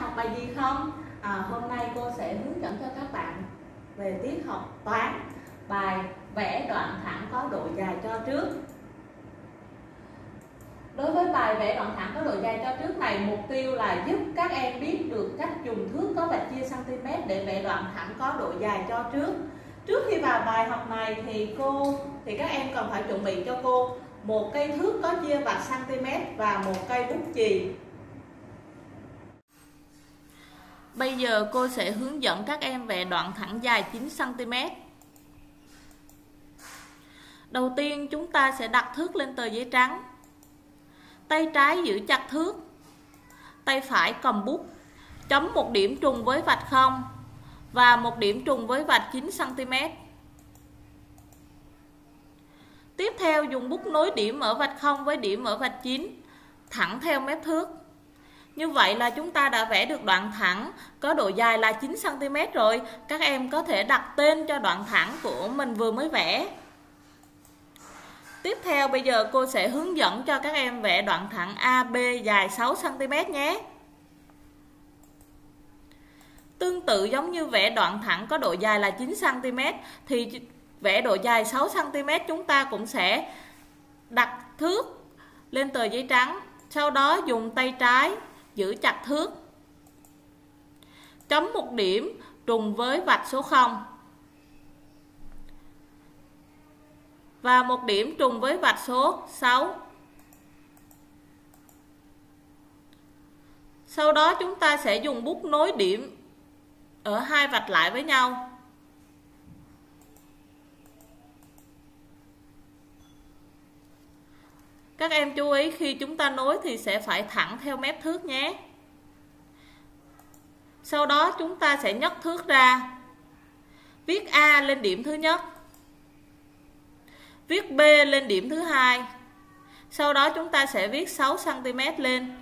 học bài gì không? À, hôm nay cô sẽ hướng dẫn cho các bạn về tiết học toán bài vẽ đoạn thẳng có độ dài cho trước. Đối với bài vẽ đoạn thẳng có độ dài cho trước này, mục tiêu là giúp các em biết được cách dùng thước có vạch chia cm để vẽ đoạn thẳng có độ dài cho trước. Trước khi vào bài học này thì cô thì các em cần phải chuẩn bị cho cô một cây thước có chia vạch cm và một cây bút chì Bây giờ cô sẽ hướng dẫn các em vẽ đoạn thẳng dài 9cm Đầu tiên, chúng ta sẽ đặt thước lên tờ giấy trắng. Tay trái giữ chặt thước. Tay phải cầm bút. Chấm một điểm trùng với vạch không Và một điểm trùng với vạch 9cm Tiếp theo, dùng bút nối điểm ở vạch không với điểm ở vạch 9 Thẳng theo mép thước như vậy là chúng ta đã vẽ được đoạn thẳng, có độ dài là 9cm rồi. Các em có thể đặt tên cho đoạn thẳng của mình vừa mới vẽ. Tiếp theo, bây giờ cô sẽ hướng dẫn cho các em vẽ đoạn thẳng AB dài 6cm nhé. Tương tự giống như vẽ đoạn thẳng có độ dài là 9cm thì vẽ độ dài 6cm chúng ta cũng sẽ đặt thước lên tờ giấy trắng. Sau đó dùng tay trái giữ chặt thước. Chấm một điểm trùng với vạch số 0 và một điểm trùng với vạch số 6 sau đó chúng ta sẽ dùng bút nối điểm ở hai vạch lại với nhau. Các em chú ý khi chúng ta nối thì sẽ phải thẳng theo mép thước nhé. Sau đó chúng ta sẽ nhấc thước ra. Viết A lên điểm thứ nhất. Viết B lên điểm thứ hai. Sau đó chúng ta sẽ viết 6 cm lên.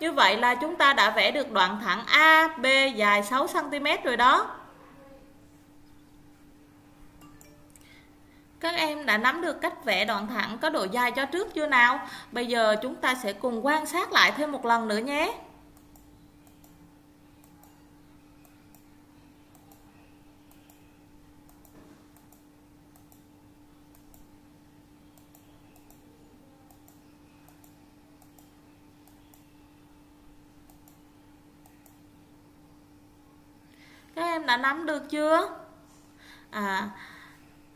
Như vậy là chúng ta đã vẽ được đoạn thẳng AB dài 6 cm rồi đó. Các em đã nắm được cách vẽ đoạn thẳng có độ dài cho trước chưa nào? Bây giờ chúng ta sẽ cùng quan sát lại thêm một lần nữa nhé. Các em đã nắm được chưa? À,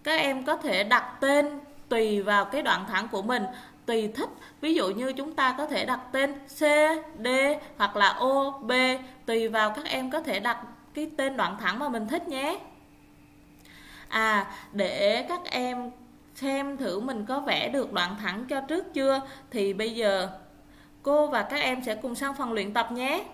các em có thể đặt tên tùy vào cái đoạn thẳng của mình tùy thích. Ví dụ như chúng ta có thể đặt tên C, D hoặc là O, B tùy vào các em có thể đặt cái tên đoạn thẳng mà mình thích nhé. À để các em xem thử mình có vẽ được đoạn thẳng cho trước chưa thì bây giờ cô và các em sẽ cùng sang phần luyện tập nhé.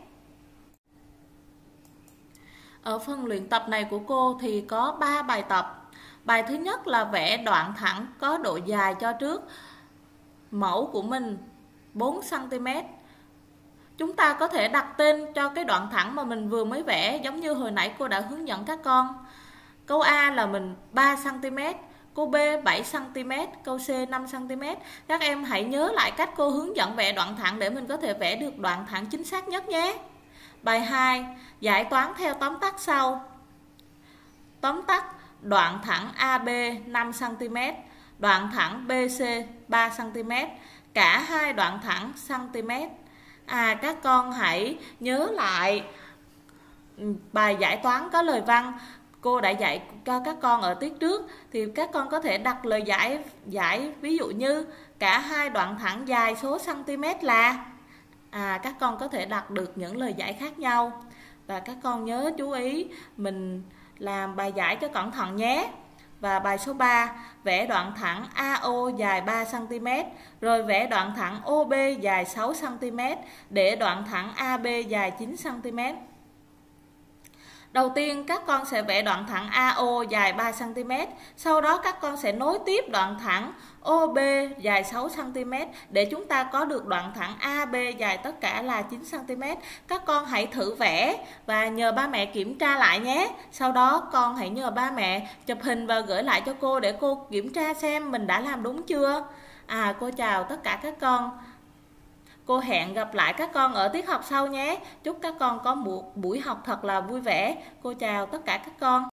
Ở phần luyện tập này của cô thì có 3 bài tập. Bài thứ nhất là vẽ đoạn thẳng có độ dài cho trước. Mẫu của mình 4cm Chúng ta có thể đặt tên cho cái đoạn thẳng mà mình vừa mới vẽ giống như hồi nãy cô đã hướng dẫn các con. Câu A là mình 3cm Câu B 7cm, câu C 5cm Các em hãy nhớ lại cách cô hướng dẫn vẽ đoạn thẳng để mình có thể vẽ được đoạn thẳng chính xác nhất nhé. Bài 2 Giải toán theo tóm tắt sau. Tóm tắt đoạn thẳng AB 5 cm, đoạn thẳng BC 3 cm, cả hai đoạn thẳng cm. À các con hãy nhớ lại bài giải toán có lời văn cô đã dạy cho các con ở tiết trước. Thì các con có thể đặt lời giải giải ví dụ như cả hai đoạn thẳng dài số cm là? À các con có thể đặt được những lời giải khác nhau. Và các con nhớ chú ý mình làm bài giải cho cẩn thận nhé. Và bài số 3, vẽ đoạn thẳng AO dài 3cm, rồi vẽ đoạn thẳng OB dài 6cm, để đoạn thẳng AB dài 9cm. Đầu tiên các con sẽ vẽ đoạn thẳng AO dài 3cm, sau đó các con sẽ nối tiếp đoạn thẳng OB dài 6cm để chúng ta có được đoạn thẳng AB dài tất cả là 9cm. Các con hãy thử vẽ và nhờ ba mẹ kiểm tra lại nhé. Sau đó con hãy nhờ ba mẹ chụp hình và gửi lại cho cô để cô kiểm tra xem mình đã làm đúng chưa. À cô chào tất cả các con. Cô hẹn gặp lại các con ở tiết học sau nhé. Chúc các con có một buổi học thật là vui vẻ. Cô chào tất cả các con.